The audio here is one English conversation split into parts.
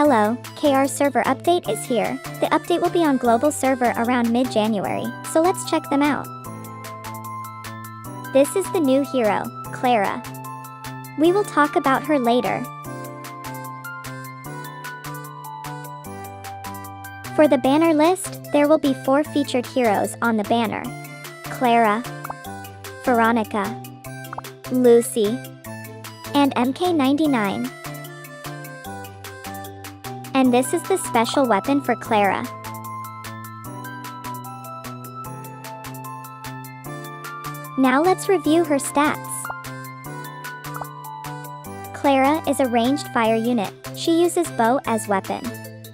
Hello, KR server update is here. The update will be on global server around mid-January, so let's check them out. This is the new hero, Clara. We will talk about her later. For the banner list, there will be four featured heroes on the banner. Clara, Veronica, Lucy, and MK99. And this is the special weapon for Clara. Now let's review her stats. Clara is a ranged fire unit. She uses bow as weapon.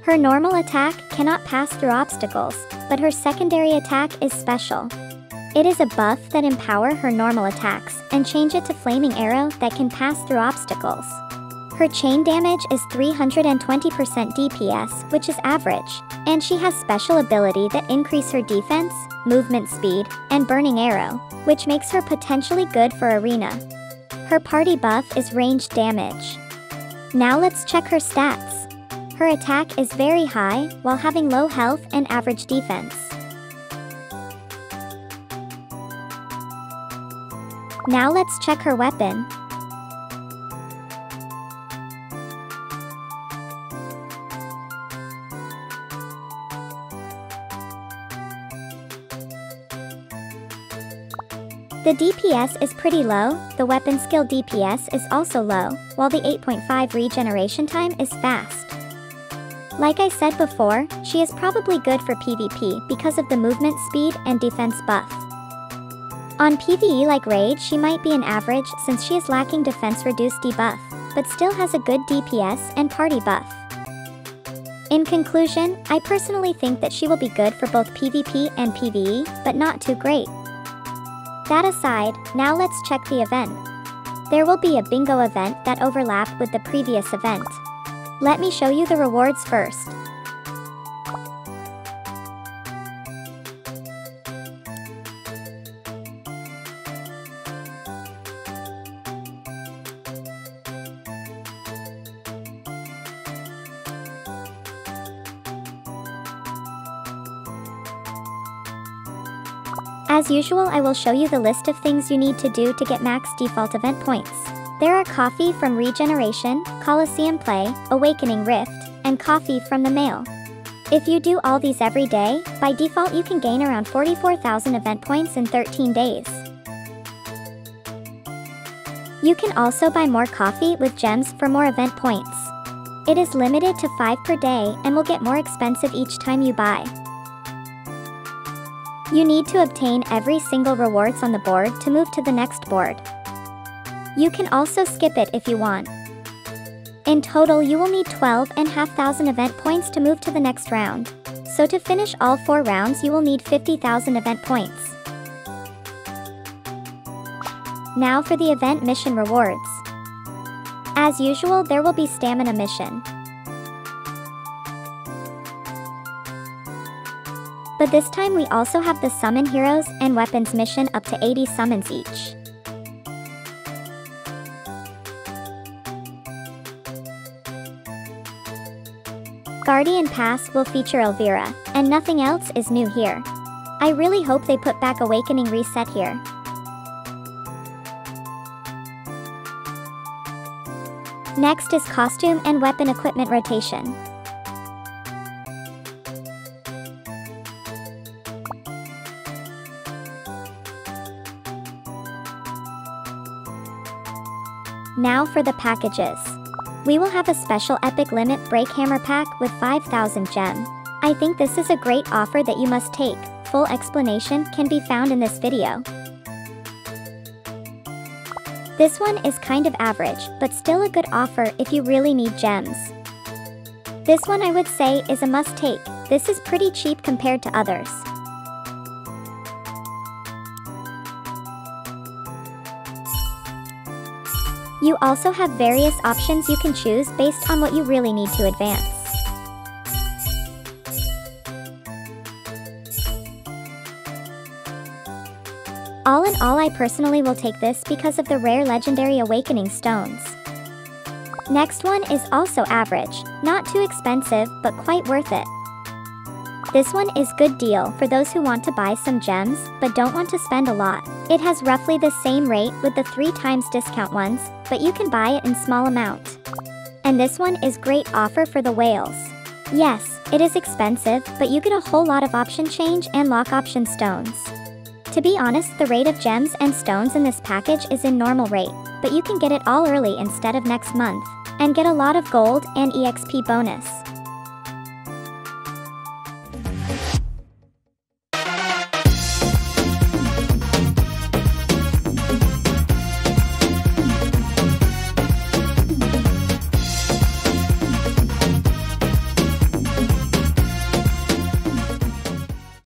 Her normal attack cannot pass through obstacles, but her secondary attack is special. It is a buff that empower her normal attacks and change it to flaming arrow that can pass through obstacles. Her chain damage is 320% DPS, which is average, and she has special ability that increase her defense, movement speed, and burning arrow, which makes her potentially good for arena. Her party buff is range damage. Now let's check her stats. Her attack is very high, while having low health and average defense. Now let's check her weapon. The DPS is pretty low, the weapon skill DPS is also low, while the 8.5 regeneration time is fast. Like I said before, she is probably good for PvP because of the movement speed and defense buff. On PvE like Raid she might be an average since she is lacking defense reduced debuff, but still has a good DPS and party buff. In conclusion, I personally think that she will be good for both PvP and PvE, but not too great. That aside, now let's check the event. There will be a bingo event that overlap with the previous event. Let me show you the rewards first. As usual I will show you the list of things you need to do to get max default event points. There are coffee from Regeneration, Colosseum Play, Awakening Rift, and coffee from the mail. If you do all these every day, by default you can gain around 44,000 event points in 13 days. You can also buy more coffee with gems for more event points. It is limited to 5 per day and will get more expensive each time you buy. You need to obtain every single rewards on the board to move to the next board. You can also skip it if you want. In total you will need 12 and half thousand event points to move to the next round. So to finish all 4 rounds you will need 50,000 event points. Now for the event mission rewards. As usual there will be stamina mission. But this time we also have the summon heroes and weapons mission up to 80 summons each. Guardian Pass will feature Elvira, and nothing else is new here. I really hope they put back Awakening Reset here. Next is costume and weapon equipment rotation. Now for the packages. We will have a special Epic Limit Break Hammer pack with 5000 gem. I think this is a great offer that you must take. Full explanation can be found in this video. This one is kind of average, but still a good offer if you really need gems. This one I would say is a must take, this is pretty cheap compared to others. You also have various options you can choose based on what you really need to advance. All in all I personally will take this because of the rare legendary awakening stones. Next one is also average, not too expensive, but quite worth it. This one is good deal for those who want to buy some gems, but don't want to spend a lot. It has roughly the same rate with the 3 times discount ones, but you can buy it in small amount. And this one is great offer for the whales. Yes, it is expensive, but you get a whole lot of option change and lock option stones. To be honest, the rate of gems and stones in this package is in normal rate, but you can get it all early instead of next month, and get a lot of gold and EXP bonus.